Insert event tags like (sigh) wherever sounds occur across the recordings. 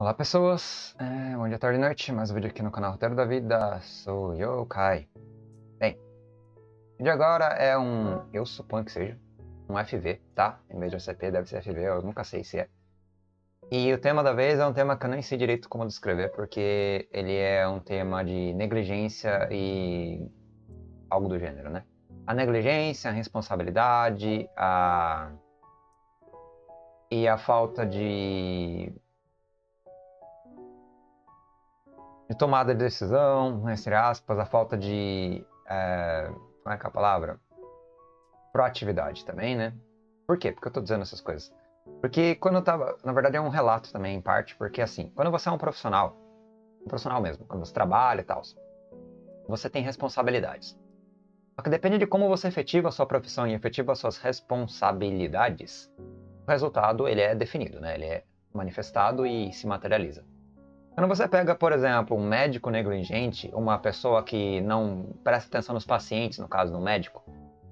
Olá pessoas, é, bom dia, tarde e noite, mais um vídeo aqui no canal Roteiro da Vida, sou eu, Kai. Bem, o vídeo agora é um, eu suponho que seja, um FV, tá? Em vez de SCP deve ser FV, eu nunca sei se é. E o tema da vez é um tema que eu nem sei direito como descrever, porque ele é um tema de negligência e algo do gênero, né? A negligência, a responsabilidade, a... e a falta de de tomada de decisão, entre aspas, a falta de. É, como é que é a palavra? Proatividade também, né? Por quê? Porque eu tô dizendo essas coisas. Porque quando eu tava. Na verdade é um relato também, em parte, porque assim, quando você é um profissional, um profissional mesmo, quando você trabalha e tal, você tem responsabilidades. Só que depende de como você efetiva a sua profissão e efetiva as suas responsabilidades, o resultado ele é definido, né? Ele é manifestado e se materializa. Quando você pega, por exemplo, um médico negligente, uma pessoa que não presta atenção nos pacientes, no caso do médico,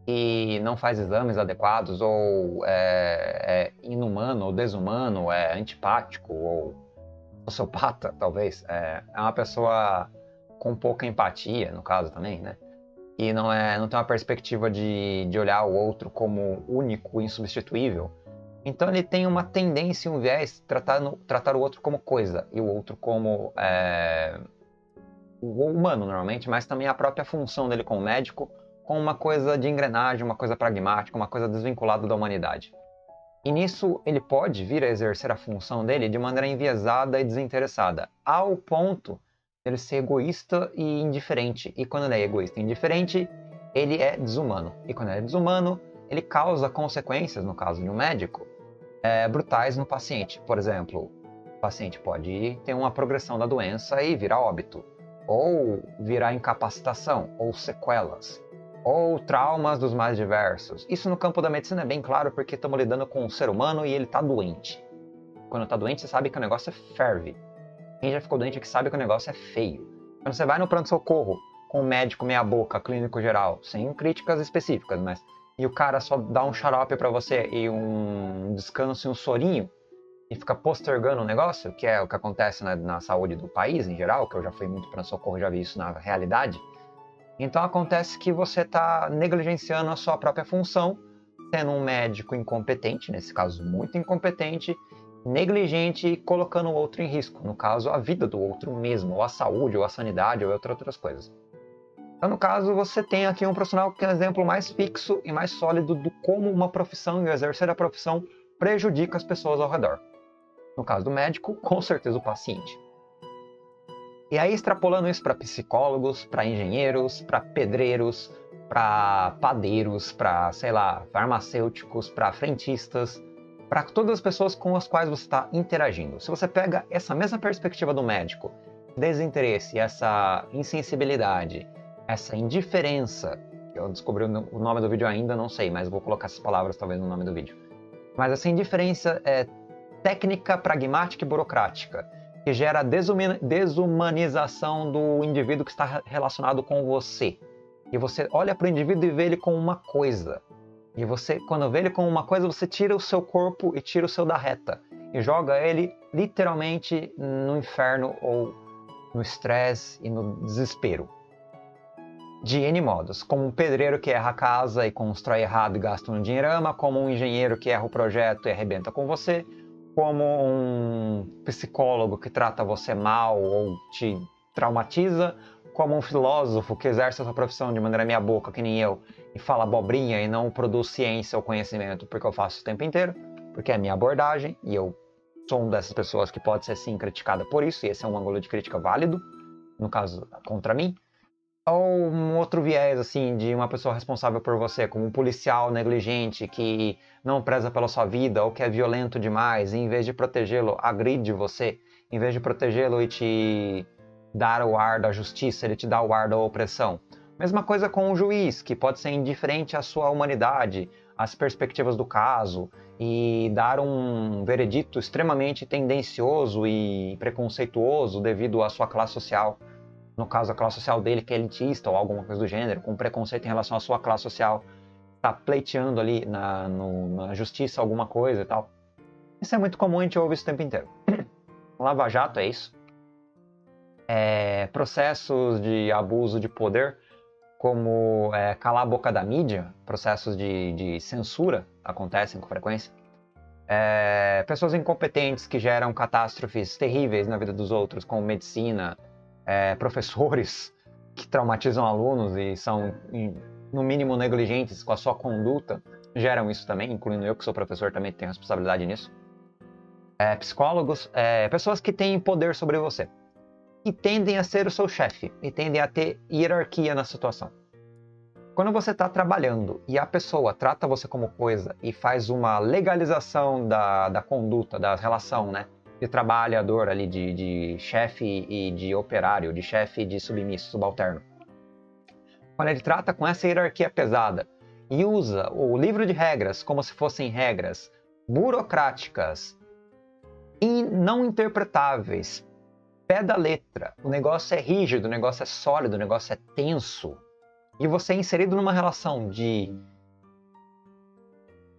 e não faz exames adequados, ou é, é inumano, ou desumano, é antipático, ou sociopata, talvez, é, é uma pessoa com pouca empatia, no caso também, né? E não, é, não tem uma perspectiva de, de olhar o outro como único, insubstituível então ele tem uma tendência, um viés, tratar, no, tratar o outro como coisa e o outro como é, o humano normalmente, mas também a própria função dele como médico como uma coisa de engrenagem, uma coisa pragmática, uma coisa desvinculada da humanidade. E nisso ele pode vir a exercer a função dele de maneira enviesada e desinteressada, ao ponto de ele ser egoísta e indiferente. E quando ele é egoísta e indiferente, ele é desumano. E quando ele é desumano, ele causa consequências, no caso de um médico, é, brutais no paciente. Por exemplo, o paciente pode ter uma progressão da doença e virar óbito, ou virar incapacitação, ou sequelas, ou traumas dos mais diversos. Isso no campo da medicina é bem claro porque estamos lidando com um ser humano e ele está doente. Quando está doente, você sabe que o negócio é ferve. Quem já ficou doente é que sabe que o negócio é feio. Quando você vai no pronto-socorro com um médico meia-boca, clínico geral, sem críticas específicas, mas e o cara só dá um xarope para você e um descanso e um sorinho e fica postergando o negócio, que é o que acontece na, na saúde do país em geral, que eu já fui muito para socorro, já vi isso na realidade. Então acontece que você está negligenciando a sua própria função, sendo um médico incompetente, nesse caso muito incompetente, negligente e colocando o outro em risco, no caso a vida do outro mesmo, ou a saúde, ou a sanidade, ou outras coisas. Então, no caso, você tem aqui um profissional que é um exemplo mais fixo e mais sólido do como uma profissão e o exercer a profissão prejudica as pessoas ao redor. No caso do médico, (laughs) com certeza o paciente. E aí, extrapolando isso para psicólogos, para engenheiros, para pedreiros, para padeiros, para, sei lá, farmacêuticos, para frentistas, para todas as pessoas com as quais você está interagindo. Se você pega essa mesma perspectiva do médico, desinteresse, essa insensibilidade, essa indiferença, eu descobri o nome do vídeo ainda, não sei, mas vou colocar essas palavras talvez no nome do vídeo. Mas essa indiferença é técnica, pragmática e burocrática, que gera desumanização do indivíduo que está relacionado com você. E você olha para o indivíduo e vê ele como uma coisa. E você, quando vê ele como uma coisa, você tira o seu corpo e tira o seu da reta. E joga ele literalmente no inferno ou no estresse e no desespero de N modos, como um pedreiro que erra a casa e constrói errado e gasta um dinheirama, como um engenheiro que erra o projeto e arrebenta com você, como um psicólogo que trata você mal ou te traumatiza, como um filósofo que exerce a sua profissão de maneira meia boca, que nem eu, e fala abobrinha e não produz ciência ou conhecimento porque eu faço o tempo inteiro, porque é a minha abordagem e eu sou uma dessas pessoas que pode ser sim criticada por isso, e esse é um ângulo de crítica válido, no caso contra mim. Ou um outro viés, assim, de uma pessoa responsável por você, como um policial negligente que não preza pela sua vida ou que é violento demais, e em vez de protegê-lo, agride você, em vez de protegê-lo e te dar o ar da justiça, ele te dá o ar da opressão. Mesma coisa com um juiz, que pode ser indiferente à sua humanidade, às perspectivas do caso, e dar um veredito extremamente tendencioso e preconceituoso devido à sua classe social no caso a classe social dele, que é elitista ou alguma coisa do gênero, com preconceito em relação à sua classe social, tá pleiteando ali na, no, na justiça alguma coisa e tal. Isso é muito comum, a gente ouve isso o tempo inteiro. (clears throat) Lava Jato é isso. É, processos de abuso de poder, como é, calar a boca da mídia, processos de, de censura acontecem com frequência. É, pessoas incompetentes que geram catástrofes terríveis na vida dos outros, como medicina, é, professores que traumatizam alunos e são, no mínimo, negligentes com a sua conduta, geram isso também, incluindo eu, que sou professor, também tenho responsabilidade nisso. É, psicólogos, é, pessoas que têm poder sobre você, que tendem a ser o seu chefe e tendem a ter hierarquia na situação. Quando você está trabalhando e a pessoa trata você como coisa e faz uma legalização da, da conduta, da relação, né? De trabalhador ali, de, de chefe e de operário, de chefe e de submisso, subalterno. Quando ele trata com essa hierarquia pesada e usa o livro de regras como se fossem regras burocráticas e não interpretáveis, pé da letra, o negócio é rígido, o negócio é sólido, o negócio é tenso, e você é inserido numa relação de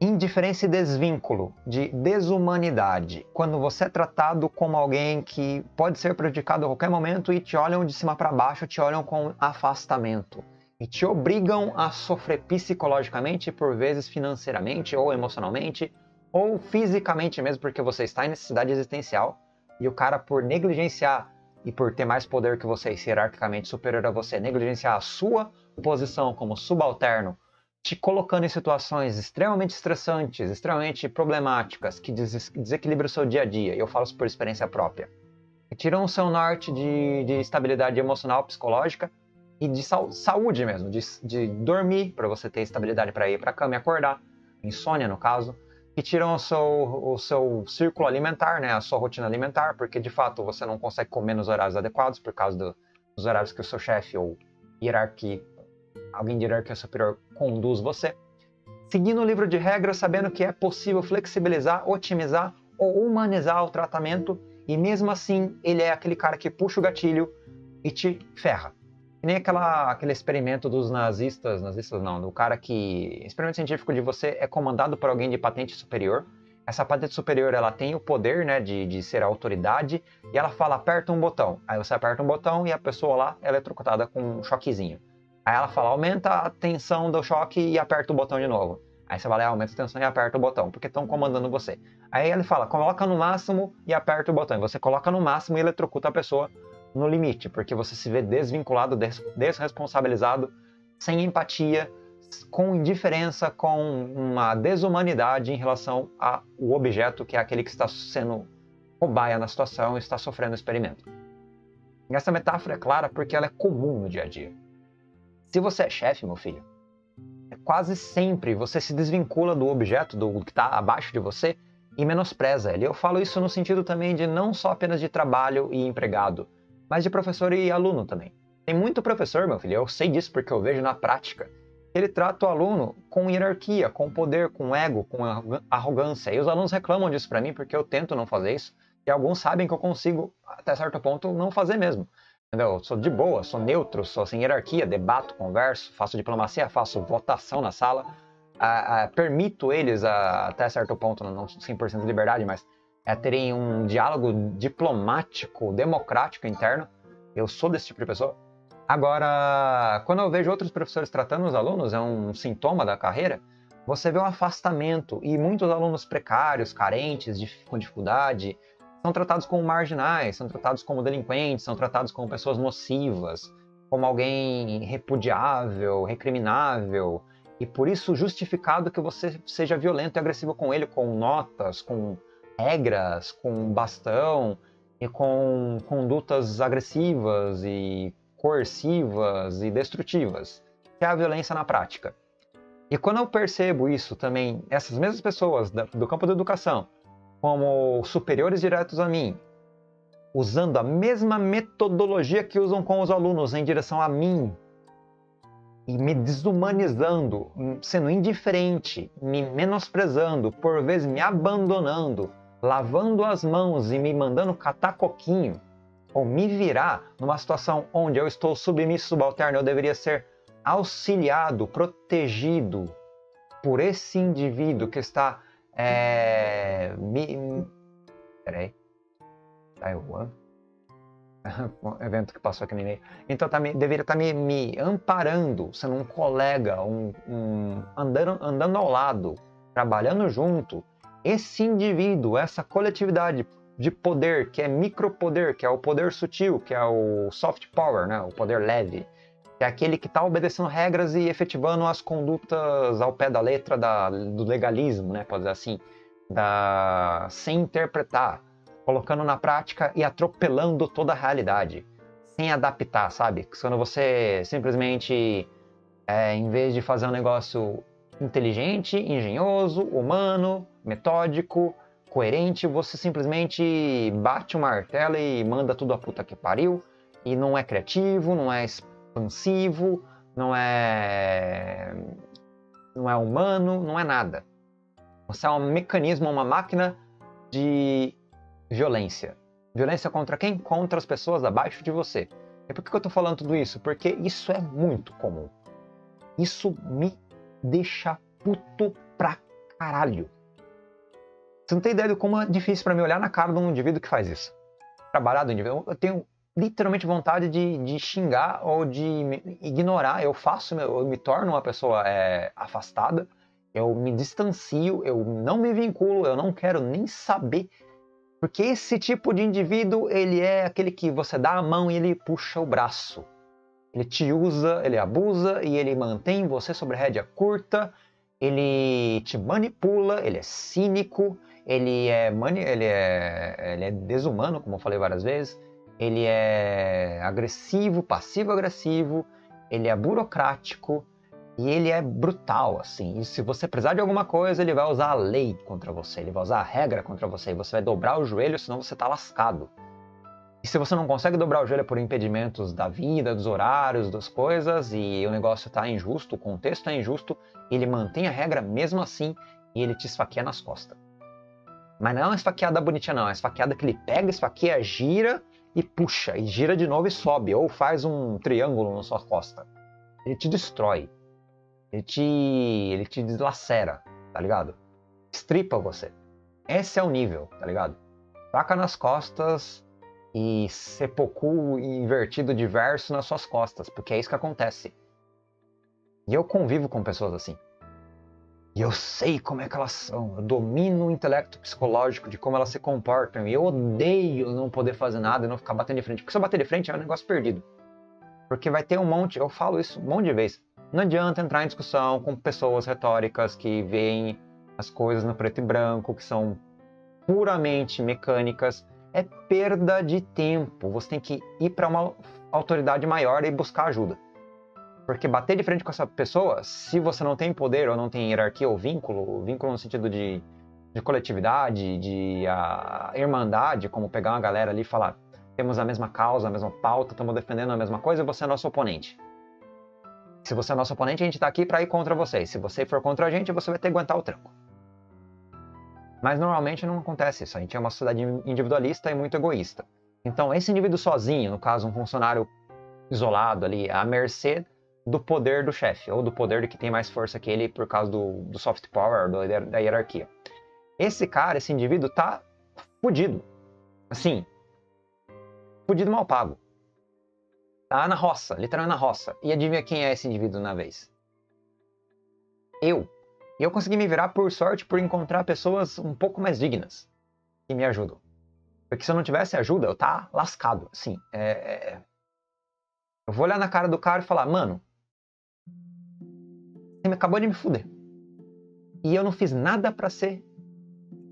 indiferença e desvínculo, de desumanidade, quando você é tratado como alguém que pode ser prejudicado a qualquer momento e te olham de cima para baixo, te olham com afastamento. E te obrigam a sofrer psicologicamente, por vezes financeiramente ou emocionalmente, ou fisicamente mesmo, porque você está em necessidade existencial e o cara, por negligenciar e por ter mais poder que você e hierarquicamente superior a você, negligenciar a sua posição como subalterno, te colocando em situações extremamente estressantes, extremamente problemáticas, que des desequilibram o seu dia a dia, eu falo isso por experiência própria. Tiram o seu norte de, de estabilidade emocional, psicológica e de saúde mesmo, de, de dormir, para você ter estabilidade para ir para a cama e acordar, insônia no caso, que tiram o seu, o seu círculo alimentar, né, a sua rotina alimentar, porque de fato você não consegue comer nos horários adequados por causa do, dos horários que o seu chefe ou hierarquia alguém de hierarquia superior conduz você. Seguindo o livro de regras, sabendo que é possível flexibilizar, otimizar ou humanizar o tratamento, e mesmo assim ele é aquele cara que puxa o gatilho e te ferra. Que nem aquela, aquele experimento dos nazistas, nazistas não, do cara que. Experimento científico de você é comandado por alguém de patente superior. Essa patente superior ela tem o poder né, de, de ser a autoridade e ela fala aperta um botão. Aí você aperta um botão e a pessoa lá é eletrocutada com um choquezinho. Aí ela fala, aumenta a tensão do choque e aperta o botão de novo. Aí você vai lá, aumenta a tensão e aperta o botão, porque estão comandando você. Aí ele fala, coloca no máximo e aperta o botão. E você coloca no máximo e eletrocuta a pessoa no limite, porque você se vê desvinculado, des desresponsabilizado, sem empatia, com indiferença, com uma desumanidade em relação ao objeto que é aquele que está sendo cobaia na situação e está sofrendo o experimento. E essa metáfora é clara porque ela é comum no dia a dia. Se você é chefe, meu filho, é quase sempre você se desvincula do objeto, do que está abaixo de você, e menospreza ele. Eu falo isso no sentido também de não só apenas de trabalho e empregado, mas de professor e aluno também. Tem muito professor, meu filho, eu sei disso porque eu vejo na prática. Ele trata o aluno com hierarquia, com poder, com ego, com arrogância. E os alunos reclamam disso para mim porque eu tento não fazer isso. E alguns sabem que eu consigo, até certo ponto, não fazer mesmo. Entendeu? Sou de boa, sou neutro, sou sem hierarquia, debato, converso, faço diplomacia, faço votação na sala, a, a, permito eles, a, até certo ponto, não 100% de liberdade, mas é terem um diálogo diplomático, democrático interno. Eu sou desse tipo de pessoa. Agora, quando eu vejo outros professores tratando os alunos, é um sintoma da carreira, você vê um afastamento e muitos alunos precários, carentes, com dificuldade, são tratados como marginais, são tratados como delinquentes, são tratados como pessoas nocivas, como alguém repudiável, recriminável, e por isso justificado que você seja violento e agressivo com ele, com notas, com regras, com bastão e com condutas agressivas e coercivas e destrutivas, que é a violência na prática. E quando eu percebo isso também, essas mesmas pessoas do campo da educação, como superiores diretos a mim, usando a mesma metodologia que usam com os alunos em direção a mim, e me desumanizando, sendo indiferente, me menosprezando, por vezes me abandonando, lavando as mãos e me mandando catar coquinho, ou me virar numa situação onde eu estou submisso, subalterno, eu deveria ser auxiliado, protegido por esse indivíduo que está é... Me... Peraí. Taiwan? (laughs) um evento que passou aqui no e-mail. Então tá me, deveria estar tá me, me, amparando, sendo um colega, um, um, andando, andando ao lado, trabalhando junto. Esse indivíduo, essa coletividade de poder, que é micropoder, que é o poder sutil, que é o soft power, né? o poder leve, é aquele que está obedecendo regras e efetivando as condutas ao pé da letra da, do legalismo, né? pode dizer assim, da, sem interpretar colocando na prática e atropelando toda a realidade, sem adaptar, sabe? Quando você simplesmente, é, em vez de fazer um negócio inteligente, engenhoso, humano, metódico, coerente, você simplesmente bate o martelo e manda tudo a puta que pariu, e não é criativo, não é expansivo, não é não é humano, não é nada. Você é um mecanismo, uma máquina de violência. Violência contra quem? Contra as pessoas abaixo de você. E por que eu estou falando tudo isso? Porque isso é muito comum. Isso me deixa puto pra caralho. Você não tem ideia de como é difícil para mim olhar na cara de um indivíduo que faz isso. Trabalhar do indivíduo. Eu tenho literalmente vontade de, de xingar ou de ignorar. Eu faço, eu me torno uma pessoa é, afastada. Eu me distancio, eu não me vinculo, eu não quero nem saber porque esse tipo de indivíduo, ele é aquele que você dá a mão e ele puxa o braço. Ele te usa, ele abusa e ele mantém você sobre rédea curta, ele te manipula, ele é cínico, ele é, mani ele é, ele é desumano, como eu falei várias vezes, ele é agressivo, passivo-agressivo, ele é burocrático, e ele é brutal, assim. E se você precisar de alguma coisa, ele vai usar a lei contra você, ele vai usar a regra contra você, e você vai dobrar o joelho, senão você tá lascado. E se você não consegue dobrar o joelho por impedimentos da vida, dos horários, das coisas, e o negócio está injusto, o contexto é injusto, ele mantém a regra mesmo assim e ele te esfaqueia nas costas. Mas não é uma esfaqueada bonitinha, não. É uma esfaqueada que ele pega, esfaqueia, gira e puxa, e gira de novo e sobe, ou faz um triângulo na sua costa. Ele te destrói. Ele te, ele te deslacera, tá ligado? Estripa você. Esse é o nível, tá ligado? Taca nas costas e sepulcro invertido diverso nas suas costas, porque é isso que acontece. E eu convivo com pessoas assim. E eu sei como é que elas são. Eu domino o intelecto psicológico de como elas se comportam. E eu odeio não poder fazer nada e não ficar batendo de frente. Porque se eu bater de frente é um negócio perdido. Porque vai ter um monte, eu falo isso um monte de vezes. Não adianta entrar em discussão com pessoas retóricas que veem as coisas no preto e branco, que são puramente mecânicas. É perda de tempo. Você tem que ir para uma autoridade maior e buscar ajuda. Porque bater de frente com essa pessoa, se você não tem poder ou não tem hierarquia ou vínculo, vínculo no sentido de, de coletividade, de a, irmandade, como pegar uma galera ali e falar: temos a mesma causa, a mesma pauta, estamos defendendo a mesma coisa, você é nosso oponente. Se você é nosso oponente, a gente está aqui para ir contra você. Se você for contra a gente, você vai ter que aguentar o tranco. Mas normalmente não acontece isso. A gente é uma sociedade individualista e muito egoísta. Então, esse indivíduo sozinho, no caso, um funcionário isolado ali, à mercê do poder do chefe, ou do poder de que tem mais força que ele por causa do, do soft power, do, da hierarquia. Esse cara, esse indivíduo, tá fudido. Assim, fudido mal pago. Tá na roça, literalmente na roça. E adivinha quem é esse indivíduo na vez? Eu. E eu consegui me virar por sorte por encontrar pessoas um pouco mais dignas que me ajudam. Porque se eu não tivesse ajuda, eu tá lascado. Assim, é, é... Eu vou olhar na cara do cara e falar, mano, acabou de me fuder. E eu não fiz nada para ser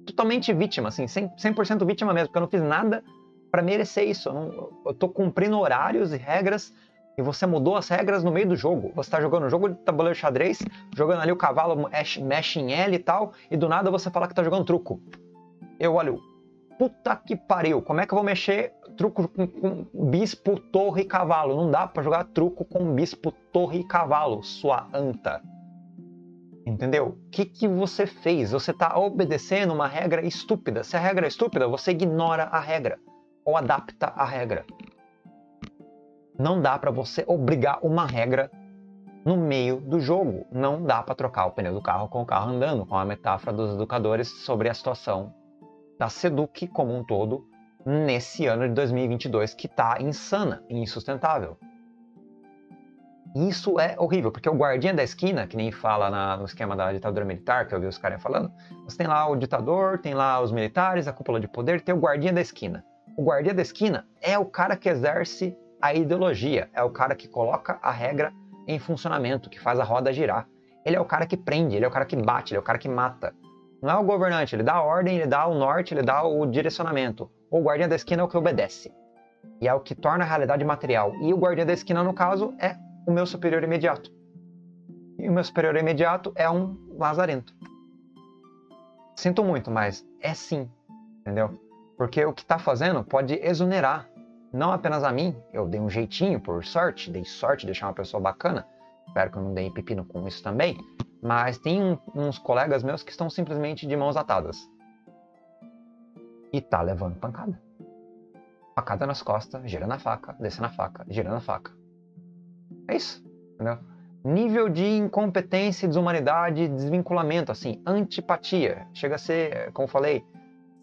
totalmente vítima, assim, 100%, 100 vítima mesmo, porque eu não fiz nada para merecer isso. Eu, não, eu tô cumprindo horários e regras e você mudou as regras no meio do jogo. Você está jogando um jogo de tabuleiro de xadrez, jogando ali o cavalo mexe em L e tal, e do nada você fala que tá jogando truco. Eu olho, puta que pariu, como é que eu vou mexer truco com, com bispo, torre e cavalo? Não dá para jogar truco com bispo, torre e cavalo, sua anta. Entendeu? O que, que você fez? Você está obedecendo uma regra estúpida. Se a regra é estúpida, você ignora a regra ou adapta a regra. Não dá para você obrigar uma regra no meio do jogo. Não dá para trocar o pneu do carro com o carro andando, com a metáfora dos educadores sobre a situação da Seduc como um todo nesse ano de 2022 que tá insana e insustentável. Isso é horrível, porque o guardinha da esquina, que nem fala na, no esquema da ditadura militar, que eu vi os caras falando, você tem lá o ditador, tem lá os militares, a cúpula de poder, tem o guardinha da esquina. O guardiã da esquina é o cara que exerce a ideologia, é o cara que coloca a regra em funcionamento, que faz a roda girar. Ele é o cara que prende, ele é o cara que bate, ele é o cara que mata. Não é o governante, ele dá a ordem, ele dá o norte, ele dá o direcionamento. O guardiã da esquina é o que obedece. E é o que torna a realidade material. E o guardiã da esquina, no caso, é o meu superior imediato. E o meu superior imediato é um lazarento. Sinto muito, mas é sim, entendeu? Porque o que está fazendo pode exonerar não apenas a mim, eu dei um jeitinho por sorte, dei sorte de deixar uma pessoa bacana, espero que eu não dei pepino com isso também, mas tem um, uns colegas meus que estão simplesmente de mãos atadas. E tá levando pancada. Facada nas costas, girando a faca, descendo a faca, girando a faca. É isso, entendeu? Nível de incompetência, desumanidade, desvinculamento, assim, antipatia. Chega a ser, como falei,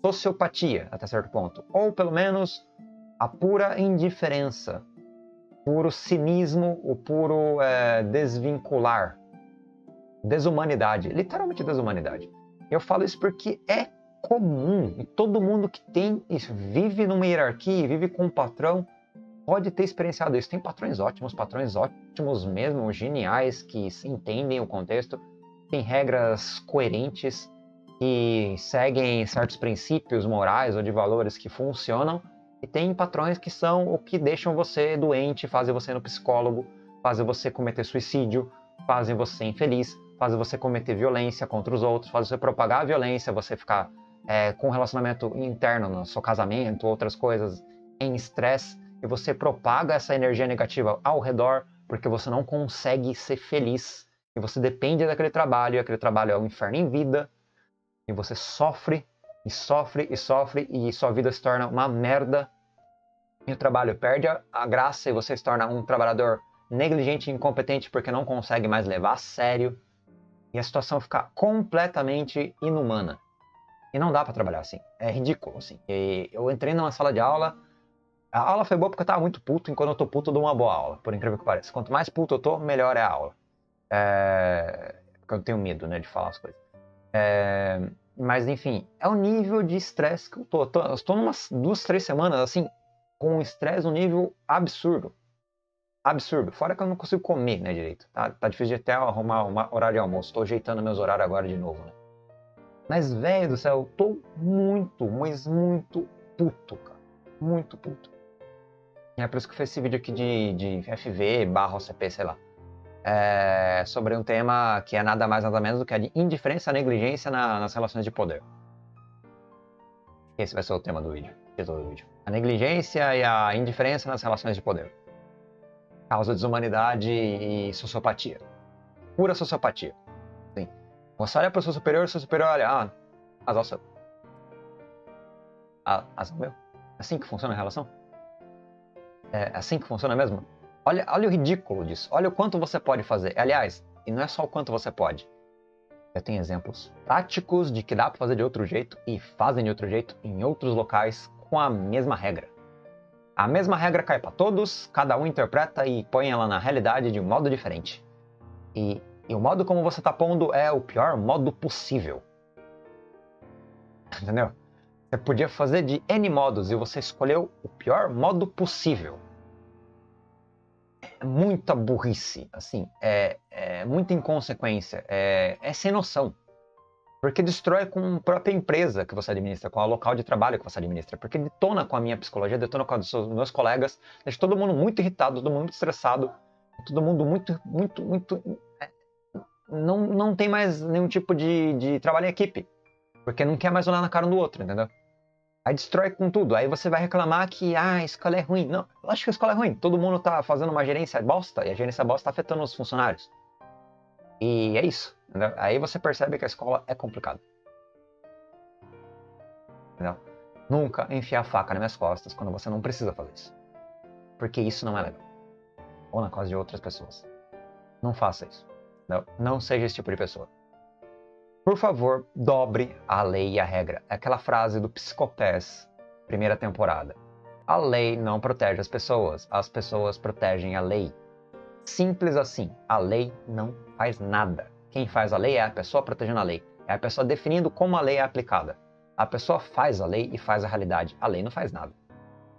sociopatia até certo ponto. Ou pelo menos a pura indiferença, puro cinismo, o puro é, desvincular. Desumanidade, literalmente desumanidade. Eu falo isso porque é comum e todo mundo que tem isso, vive numa hierarquia, vive com um patrão, pode ter experienciado isso. Tem patrões ótimos, patrões ótimos mesmo, geniais, que entendem o contexto, tem regras coerentes, que seguem certos princípios morais ou de valores que funcionam, e tem patrões que são o que deixam você doente, fazem você no psicólogo, fazem você cometer suicídio, fazem você infeliz, fazem você cometer violência contra os outros, fazem você propagar a violência, você ficar é, com relacionamento interno no seu casamento, outras coisas em estresse, e você propaga essa energia negativa ao redor porque você não consegue ser feliz e você depende daquele trabalho, e aquele trabalho é um inferno em vida, e você sofre e sofre e sofre e sua vida se torna uma merda e o trabalho perde a graça e você se torna um trabalhador negligente e incompetente porque não consegue mais levar a sério e a situação fica completamente inumana. E não dá para trabalhar assim. É ridículo, assim. E eu entrei numa sala de aula. A aula foi boa porque eu tava muito puto, enquanto eu tô puto, eu dou uma boa aula, por incrível que pareça. Quanto mais puto eu tô, melhor é a aula. É... Porque eu tenho medo, né, de falar as coisas. É... Mas, enfim, é o nível de estresse que eu tô. Eu tô, umas duas, três semanas, assim, com um estresse um nível absurdo. Absurdo. Fora que eu não consigo comer, né, direito. Tá, tá difícil de até arrumar um horário de almoço. Tô ajeitando meus horários agora de novo, né. Mas, velho do céu, eu tô muito, mas muito puto, cara. Muito puto. É por isso que fiz esse vídeo aqui de, de FV barra OCP, sei lá. É, sobre um tema que é nada mais nada menos do que a de indiferença e negligência na, nas relações de poder. Esse vai ser o tema do vídeo, do vídeo. A negligência e a indiferença nas relações de poder. Causa desumanidade e sociopatia. Pura sociopatia. Você olha para o seu superior, o seu superior olha, ah, azar seu. Ah, azar meu. Assim que funciona a relação? É assim que funciona mesmo? Olha, olha o ridículo disso. Olha o quanto você pode fazer. Aliás, e não é só o quanto você pode. Eu tenho exemplos práticos de que dá para fazer de outro jeito e fazem de outro jeito em outros locais com a mesma regra. A mesma regra cai para todos, cada um interpreta e põe ela na realidade de um modo diferente. E e o modo como você está pondo é o pior modo possível. (laughs) Entendeu? Você podia fazer de N modos e você escolheu o pior modo possível. É muita burrice, assim, é, é muita inconsequência, é, é sem noção. Porque destrói com a própria empresa que você administra, com o local de trabalho que você administra. Porque detona com a minha psicologia, detona com a dos meus colegas, deixa todo mundo muito irritado, todo mundo muito estressado, todo mundo muito, muito, muito não, não tem mais nenhum tipo de, de trabalho em equipe. Porque não quer mais olhar na cara um do outro, entendeu? Aí destrói com tudo. Aí você vai reclamar que ah, a escola é ruim. Não, eu acho que a escola é ruim. Todo mundo tá fazendo uma gerência bosta e a gerência bosta tá afetando os funcionários. E é isso. Entendeu? Aí você percebe que a escola é complicada. Entendeu? Nunca enfiar a faca nas minhas costas quando você não precisa fazer isso. Porque isso não é legal. Ou na causa de outras pessoas. Não faça isso. Não, não seja esse tipo de pessoa. Por favor, dobre a lei e a regra. É aquela frase do psicopés primeira temporada. A lei não protege as pessoas, as pessoas protegem a lei. Simples assim, a lei não faz nada. Quem faz a lei é a pessoa protegendo a lei, é a pessoa definindo como a lei é aplicada. A pessoa faz a lei e faz a realidade. A lei não faz nada.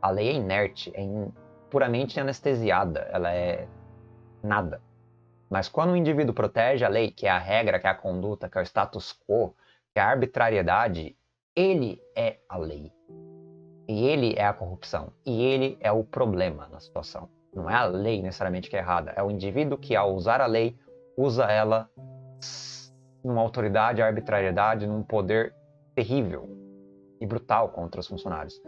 A lei é inerte, é in... puramente anestesiada, ela é nada. Mas quando o indivíduo protege a lei, que é a regra, que é a conduta, que é o status quo, que é a arbitrariedade, ele é a lei. E ele é a corrupção. E ele é o problema na situação. Não é a lei necessariamente que é errada, é o indivíduo que, ao usar a lei, usa ela numa autoridade, arbitrariedade, num poder terrível e brutal contra os funcionários.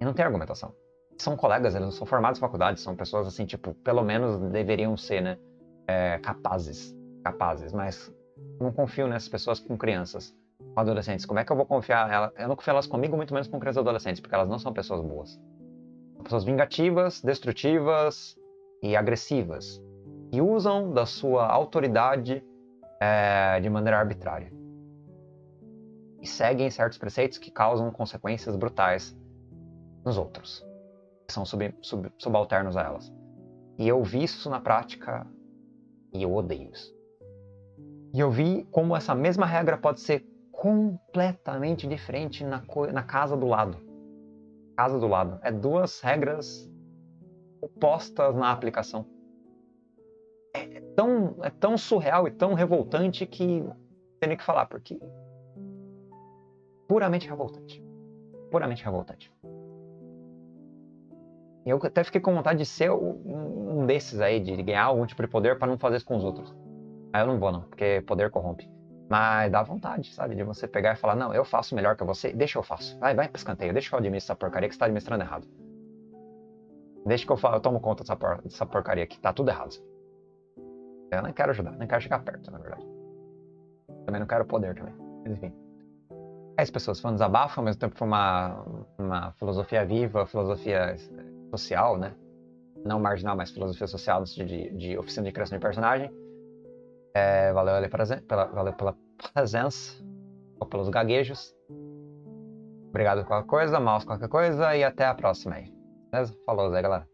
E não tem argumentação. São colegas, eles não são formados em faculdade, são pessoas assim, tipo, pelo menos deveriam ser, né? É, capazes. Capazes, mas não confio nessas pessoas com crianças, com adolescentes. Como é que eu vou confiar elas? Eu não confio elas comigo, muito menos com crianças e adolescentes, porque elas não são pessoas boas. São pessoas vingativas, destrutivas e agressivas, que usam da sua autoridade é, de maneira arbitrária e seguem certos preceitos que causam consequências brutais nos outros, que são sub, sub, subalternos a elas. E eu vi isso na prática e eu odeio isso. E eu vi como essa mesma regra pode ser completamente diferente na, na casa do lado. Casa do lado. É duas regras opostas na aplicação. É tão, é tão surreal e tão revoltante que tem que falar, porque puramente revoltante. Puramente revoltante. Eu até fiquei com vontade de ser um desses aí, de ganhar algum tipo de poder para não fazer isso com os outros. Aí eu não vou, não, porque poder corrompe. Mas dá vontade, sabe? De você pegar e falar, não, eu faço melhor que você, deixa eu faço. Vai, vai pro escanteio, deixa eu administrar essa porcaria que você tá administrando errado. Deixa que eu, eu tomo conta dessa, por, dessa porcaria aqui, tá tudo errado. Eu não quero ajudar, nem quero chegar perto, na verdade. Também não quero poder também. Enfim. É isso, pessoas. Foi um desabafo, ao mesmo tempo foi uma, uma filosofia viva, filosofia social, né? Não marginal, mas filosofia social de, de oficina de criação de personagem. É, valeu, pela, valeu pela presença, ou pelos gaguejos. Obrigado por qualquer coisa, mouse qualquer coisa e até a próxima aí. Beleza? Falou, Zé, galera.